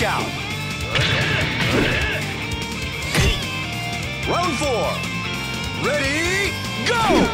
knockout. Round four. Ready, go!